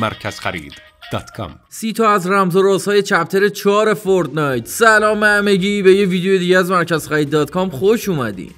مرکز خرید سی تا از رمز و رازهای chapter 4 Fortnite. سلام همگی. به یه ویدیو دیگه از مرکز خرید dot com خوش اومدین.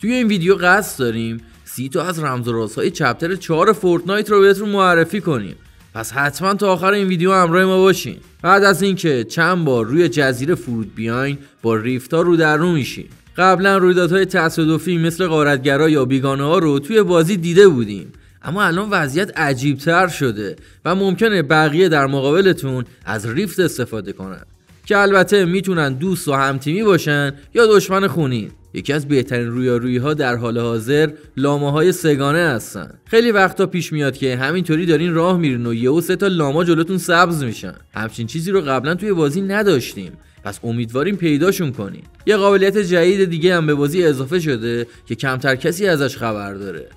توی این ویدیو قصد داریم سی تا از رمز و رازهای chapter 4 Fortnite رو بهتون معرفی کنیم. پس حتما تا آخر این ویدیو همراه ما باشین. بعد از اینکه چند بار روی جزیره فرود بیاین با rift ا رو در رو میشین. قبلا رویدادهای تصادفی مثل غارتگرا یا بیگانه ها رو توی بازی دیده بودیم. اما الان وضعیت عجیب تر شده و ممکنه بقیه در مقابلتون از ریفت استفاده کنن که البته می‌تونن دوست و همتیمی باشن یا دشمن خونین یکی از بهترین رویارویی ها در حال حاضر لامه های سگانه هستن. خیلی وقتا پیش میاد که همینطوری دارین راه میرین و یهو سه تا لاما جلوتون سبز میشن. همچین چیزی رو قبلا توی بازی نداشتیم. پس امیدواریم پیداشون کنین. یه قابلیت جدید دیگه هم به بازی اضافه شده که کمتر کسی ازش خبر داره.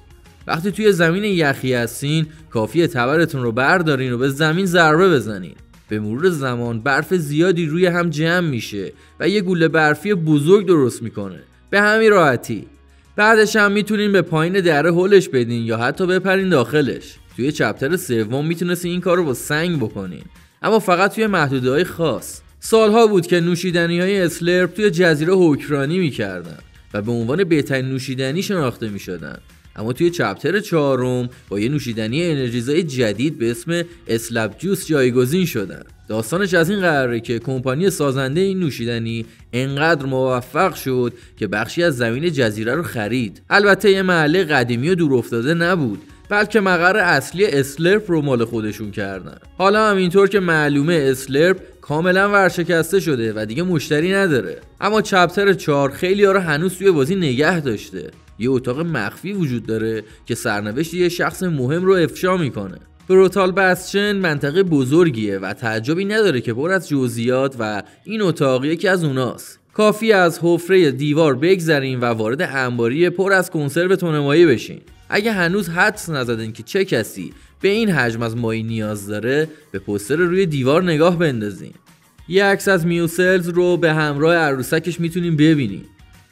وقتی توی زمین یخی هستین کافیه تبرتون رو بردارین و به زمین ضربه بزنین. به مرور زمان برف زیادی روی هم جمع میشه و یه گوله برفی بزرگ درست می‌کنه. به همین راحتی. بعدش هم می‌تونین به پایین دره هلش بدین یا حتی بپرین داخلش. توی چپتر سوم می‌تونستین این کار رو با سنگ بکنین. اما فقط توی محدوده های خاص. سالها بود که نوشیدنی های اسلرپ توی جزیره حکرانی می‌کردن و به عنوان بهترین نوشیدنی شناخته می‌شدن. اما توی chapter چهارم با یه نوشیدنی انرژیزای جدید به اسم Slurp Juice جایگزین شدن. داستانش از این قراره که کمپانی سازنده این نوشیدنی انقدر موفق شد که بخشی از زمین جزیره رو خرید. البته یه محله قدیمی و دور افتاده نبود بلکه مقر اصلی Slurp رو مال خودشون کردن. حالا هم اینطور که معلومه Slurp کاملا ورشکسته شده و دیگه مشتری نداره. اما chapter 4 خیلی ها رو هنوز توی بازی نگه داشته. یه اتاق مخفی وجود داره که سرنوشت یه شخص مهم رو افشا می‌کنه. بروتال بسچن منطقه بزرگیه و تعجبی نداره که پر از جزئیات و این اتاق یکی از اوناست. کافی از حفره دیوار بگذرین و وارد انباری پر از کنسرو تونمایی بشین. اگه هنوز حدس نزدین که چه کسی به این حجم از مایی نیاز داره به پستر روی دیوار نگاه بندازین یه عکس از میوسلز رو به همراه عروسکش می‌تونیم ببینیم.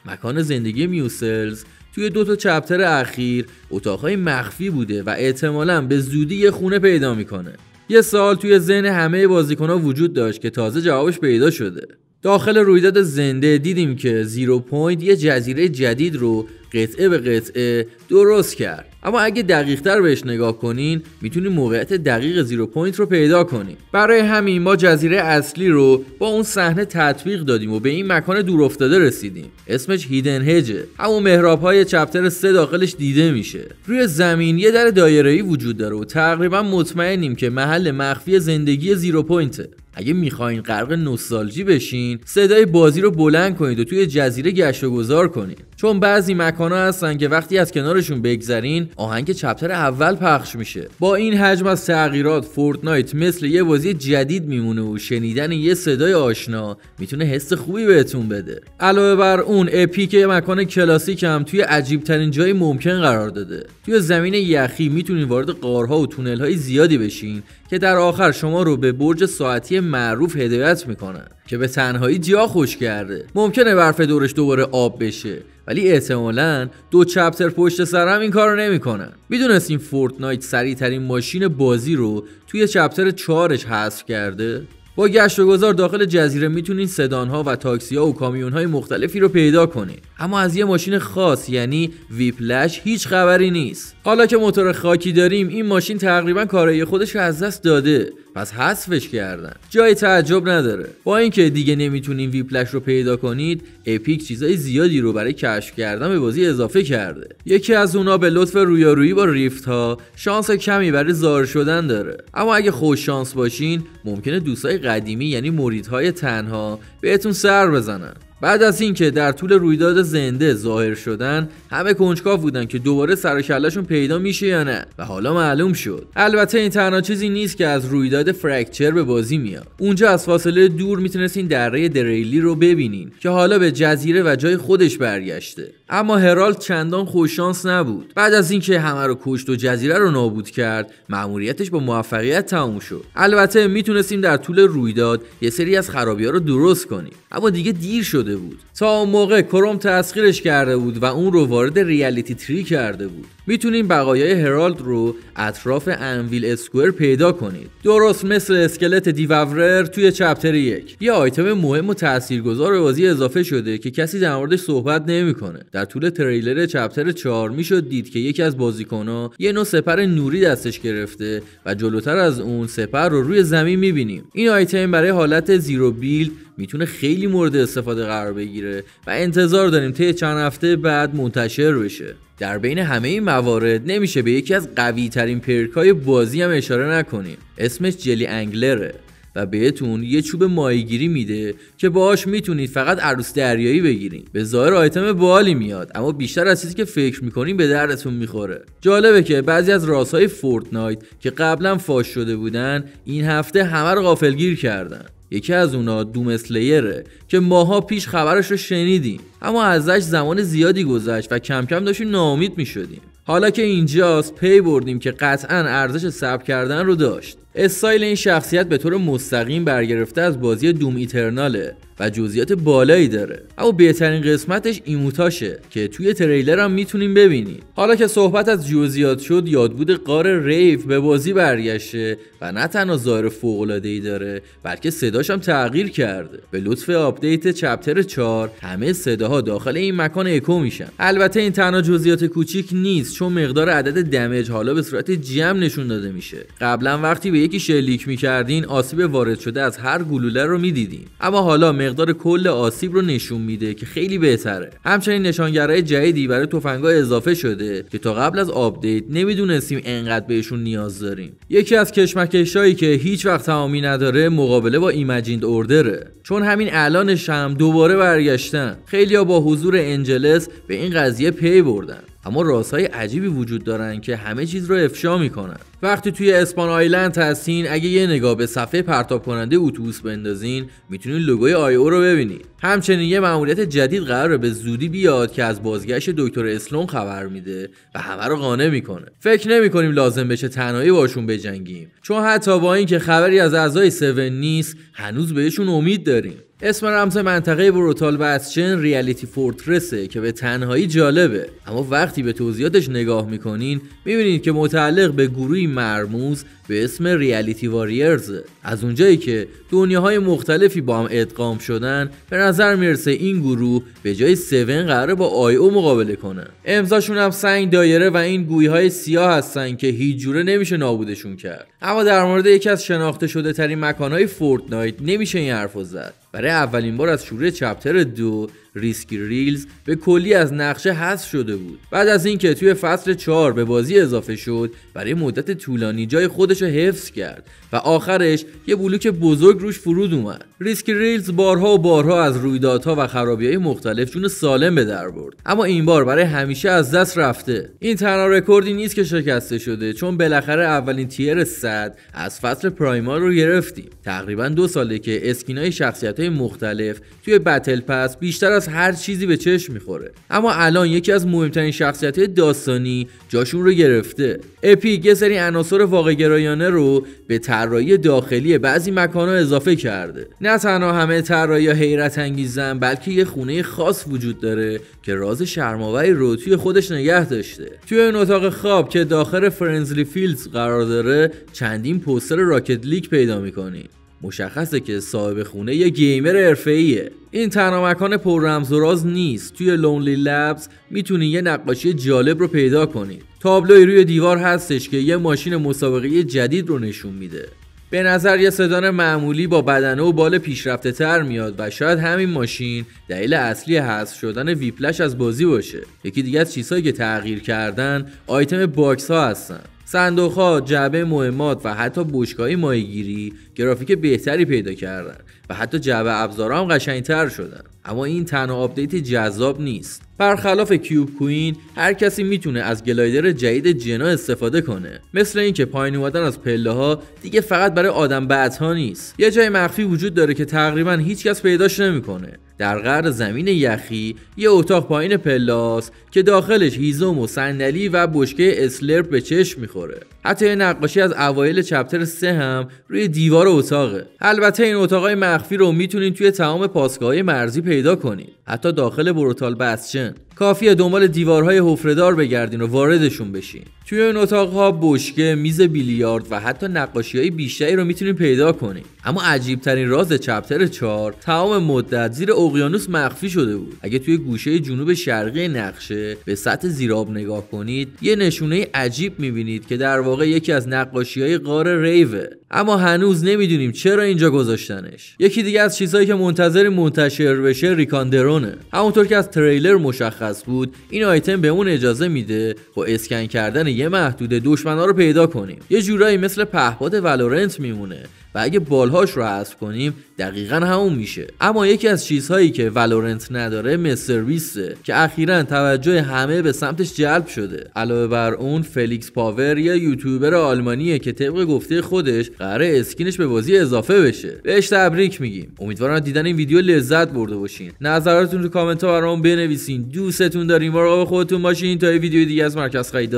مکان زندگی Meowscles توی دو تا chapter اخیر اتاقهای مخفی بوده و احتمالا به زودی یه خونه پیدا می‌کنه. یه سوال توی ذهن همه بازیکنها وجود داشت که تازه جوابش پیدا شده. داخل رویداد زنده دیدیم که Zero Point یه جزیره جدید رو قطعه به قطعه درست کرد. اما اگه دقیق تر بهش نگاه کنین می‌تونین موقعیت دقیق Zero Point رو پیدا کنیم برای همین ما جزیره اصلی رو با اون صحنه تطبیق دادیم و به این مکان دور افتاده رسیدیم. اسمش Hidden Hedge ه همون محراب های chapter سه داخلش دیده میشه. روی زمین یه در دایره‌ای وجود داره و تقریبا مطمئنیم که محل مخفی زندگی Zero Point ه. اگه می‌خواین غرق نوستالژی بشین صدای بازی رو بلند کنید و توی جزیره گشت و گذار کنید. چون بعضی مکانها هستن که وقتی از کنارشون بگذرین آهنگ چپتر اول پخش میشه. با این حجم از تغییرات فورتنایت مثل یه بازی جدید میمونه و شنیدن یه صدای آشنا می‌تونه حس خوبی بهتون بده. علاوه بر اون اپیک مکان کلاسیک هم توی عجیب ترین جای ممکن قرار داده. توی زمین یخی می‌تونین وارد قارها و تونل های زیادی بشین که در آخر شما رو به برج ساعتی معروف هدایت می‌کنن که به تنهایی جا خوش کرده. ممکنه برف دورش دوباره آب بشه ولی احتمالا دو chapter پشت سرم این کارو نمی‌کنن. می‌دونستین Fortnite سریع ترین ماشین بازی رو توی chapter چهارش حذف کرده؟ با گشت و گذار داخل جزیره می‌تونین سدان ها و تاکسی ها و کامیون های مختلفی رو پیدا کنید. اما از یه ماشین خاص یعنی Whiplash هیچ خبری نیست. حالا که موتور خاکی داریم این ماشین تقریبا کارایی خودش رو از دست داده. پس حذفش کردن. جای تعجب نداره. با اینکه دیگه نمی‌تونین Whiplash رو پیدا کنید Epic چیزای زیادی رو برای کشف کردن به بازی اضافه کرده. یکی از اونا به لطف رویارویی با ریفت ها شانس کمی برای زار شدن داره. اما اگه خوش شانس باشین ممکنه دوستای قدیمی یعنی مریدهای تنها بهتون سر بزنن. بعد از اینکه در طول رویداد زنده ظاهر شدن همه کنجکاو بودن که دوباره سر کلشون پیدا میشه یا نه. و حالا معلوم شد. البته این تنها چیزی نیست که از رویداد فرکچر به بازی میاد. اونجا از فاصله دور می‌تونستین دره دریلی رو ببینین که حالا به جزیره و جای خودش برگشته. اما هرالد چندان خوششانس نبود. بعد از اینکه همه رو کشت و جزیره رو نابود کرد مأموریتش با موفقیت تموم شد. البته می‌تونستیم در طول رویداد یه سری از خرابی ها رو درست کنیم اما دیگه دیر شده بود. تا اون موقع کروم تسخیرش کرده بود و اون رو وارد Reality Tree کرده بود. می‌تونیم بقایای Herald رو اطراف Anvil Square پیدا کنید. درست مثل اسکلت Devourer توی chapter یک. یه آیتم مهم و تاثیرگذار به بازی اضافه شده که کسی در موردش صحبت نمی‌کنه. در طول تریلر chapter 4 می‌شد دید که یکی از بازیکنها یه نوع سپر نوری دستش گرفته و جلوتر از اون سپر رو روی زمین می‌بینیم. این آیتم برای حالت Zero Build می‌تونه خیلی مورد استفاده قرار بگیره و انتظار داریم طی چند هفته بعد منتشر بشه. در بین همه این موارد نمیشه به یکی از قوی ترین پرکای بازی هم اشاره نکنیم. اسمش جلی انگلره و بهتون یه چوب ماهیگیری میده که باهاش می‌تونید فقط عروس دریایی بگیرید به ظاهر آیتم بالی میاد اما بیشتر از چیزی که فکر می‌کنین به دردتون می‌خوره. جالبه که بعضی از راسهای فورتنایت که قبلا فاش شده بودن این هفته همه رو غافلگیر کردن. یکی از اونا Doom Slayer ه که ماها پیش خبرش رو شنیدیم اما ازش زمان زیادی گذشت و کم کم داشتیم ناامید می شدیم حالا که اینجاست پی بردیم که قطعا ارزش ثبت کردن رو داشت. استایل این شخصیت به طور مستقیم برگرفته از بازی Doom Eternal ه و جزئیات بالایی داره. اما بهترین قسمتش emote اشه که توی تریلر هم می‌تونیم ببینیم. حالا که صحبت از جزئیات شد یادبود غار ریف به بازی برگشته و نه تنها ظاهر فوق العاده ای داره بلکه صداش هم تغییر کرده. به لطف آپدیت chapter 4 همه صداها داخل این مکان اکو میشن. البته این تنها جزئیات کوچیک نیست چون مقدار عدد damage حالا به صورت جمع نشون داده میشه. قبلا وقتی به یکی شلیک می‌کردین آسیب وارد شده از هر گلوله رو می‌دیدین. اما حالا مقدار کل آسیب رو نشون میده که خیلی بهتره. همچنین نشانگرهای جدیدی برای تفنگ‌ها اضافه شده که تا قبل از آپدیت نمی‌دونستیم انقدر بهشون نیاز داریم. یکی از کشمکشایی که هیچ وقت تمامی نداره مقابله با Imagined Order ه. چون همین الانش هم دوباره برگشتن. خیلیا با حضور Ageless به این قضیه پی بردن. اما راسهای عجیبی وجود دارن که همه چیز رو افشا می‌کنن. وقتی توی اسپان آیلند هستین اگه یه نگاه به صفحه پرتاب کننده اتوبوس بندازین می‌تونین لوگوی آی او رو ببینید همچنین یه مأموریت جدید قراره به زودی بیاد که از بازگشت دکتر اسلون خبر میده و همه رو قانع می‌کنه. فکر نمی‌کنیم لازم بشه تنهایی باشون بجنگیم. چون حتی با اینکه خبری از اعضای 7 نیست هنوز بهشون امید داریم. اسم رمز منطقه بروتال بسچن ریالیتی فورترسه که به تنهایی جالبه. اما وقتی به توضیحاتش نگاه می‌کنین می‌بینید که متعلق به گروهی مرموز به اسم ریالیتی واریرز از اونجایی که دنیاهای مختلفی با هم ادغام شدن به نظر می‌رسه این گروه به جای 7 قراره با IO مقابله کنه. امضاشون هم سنگ دایره و این گویی های سیاه هستن که هیچ جوره نمیشه نابودشون کرد. اما در مورد یکی از شناخته شده ترین مکانهای Fortnite نمیشه این حرف زد. برای اولین بار از شروع chapter دو Risky Reels به کلی از نقشه حذف شده بود. بعد از اینکه توی فصل 4 به بازی اضافه شد برای مدت طولانی جای خودش رو حفظ کرد و آخرش یه بلوک بزرگ روش فرود اومد. Risky Reels بارها و بارها از رویدادها و خرابی های مختلف جون سالم به در برد. اما این بار برای همیشه از دست رفته. این تنها رکوردی نیست که شکسته شده چون بالاخره اولین tier 100 از فصل Primal رو گرفتیم. تقریبا دو ساله که skin ای شخصیت های مختلف توی Battle Pass بیشتر از هر چیزی به چشم می‌خوره. اما الان یکی از مهمترین شخصیت داستانی جاشون رو گرفته. Epic یه سری عناصر واقع گرایانه رو به طراحی داخلی بعضی مکانها اضافه کرده. نه تنها همه طراحی حیرت انگیزن بلکه یه خونه خاص وجود داره که راز شرماوری رو توی خودش نگه داشته. توی این اتاق خواب که داخل Frenzy Fields قرار داره چندین پوستر Rocket League پیدا می‌کنید مشخصه که صاحب خونه یه gamer حرفه‌ایه. این تنها مکان پر رمز و راز نیست. توی Lonely Labs می‌تونی یه نقاشی جالب رو پیدا کنید تابلوی روی دیوار هستش که یه ماشین مسابقه جدید رو نشون میده. به نظر یه سدان معمولی با بدنه و بال پیشرفته تر میاد و شاید همین ماشین دلیل اصلی حذف شدن Whiplash از بازی باشه. یکی دیگه از چیزهایی که تغییر کردن item box ها هستن. صندوق ها، جعبه مهمات و حتی بشکای ماهیگیری گرافیک بهتری پیدا کردن و حتی جعبه ابزارها هم قشنگتر شدن. اما این تنها آپدیت جذاب نیست. برخلاف Cube Queen هر کسی می‌تونه از glider جدید Geno استفاده کنه. مثل اینکه پایین اومدن از پله ها دیگه فقط برای آدم ها نیست. یه جای مخفی وجود داره که تقریبا هیچکس پیداش نمی‌کنه. در قرد زمین یخی یه اتاق پایین پله‌هاس که داخلش هیزم و صندلی و بشکه slurp به چشم می‌خوره. حتی یه نقاشی از اوایل چپتر سه هم روی دیوار اتاقه. البته این اتاقای مخفی رو می‌تونید توی تمام پاسگاه مرزی پیدا کنید حتی داخل بروتال بسچن کافیه دنبال دیوارهای حفرهدار بگردین و واردشون بشین. توی این اتاقها بشکه میز بیلیارد و حتی نقاشی های بیشتری رو می‌تونید پیدا کنید اما عجیب ترین راز چپتر 4 تمام مدت زیر اقیانوس مخفی شده بود. اگه توی گوشه جنوب شرقی نقشه به سطح زیراب نگاه کنید یه نشونه عجیب می‌بینید که در واقع یکی از نقاشی های غار ریوه. اما هنوز نمی‌دونیم چرا اینجا گذاشتنش. یکی دیگه از چیزهایی که منتظر منتشر بشه ریکاندرونه. همونطور که از تریلر مشخص بود این آیتم به اون اجازه میده با اسکن کردن یه محدوده دشمنا رو پیدا کنیم. یه جورایی مثل پهپاد Valorant میمونه. و اگه بالهاش رو حذف کنیم دقیقا همون میشه. اما یکی از چیزهایی که Valorant نداره MrBeast ه که اخیرا توجه همه به سمتش جلب شده. علاوه بر اون فلیکس پاور یا یوتیوبر آلمانیه که طبق گفته خودش قراره skin ش به بازی اضافه بشه. بهش تبریک میگیم. امیدوارم دیدن این ویدیو لذت برده باشین. نظراتتون تو کامنت ها برام بنویسین. دوستتون داریم. مراقب خودتون باشین. تا یه ویدیو دیگه از مرکز خرید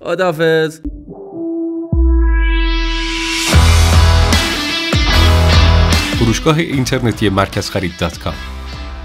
خدافظ فروشگاه اینترنتی مرکز خرید dot com.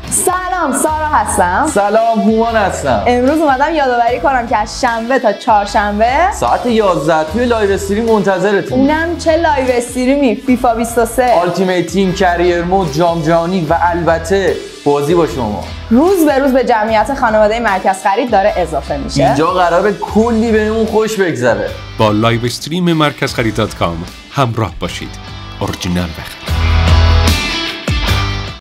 سلام سارا هستم. سلام هومان هستم. امروز اومدم یادآوری کنم که از شنبه تا چهارشنبه ساعت 11 توی live stream منتظرتون. اونم چه live stream ی؟ فیفا 23 Ultimate Team Career Mode جام جهانی و البته بازی با شما. روز به روز به جمعیت خانواده مرکز خرید داره اضافه میشه. اینجا قرار کلی بهمون خوش بگذره. با live stream مرکز خرید dot com همراه باشید. اورجینال بخرید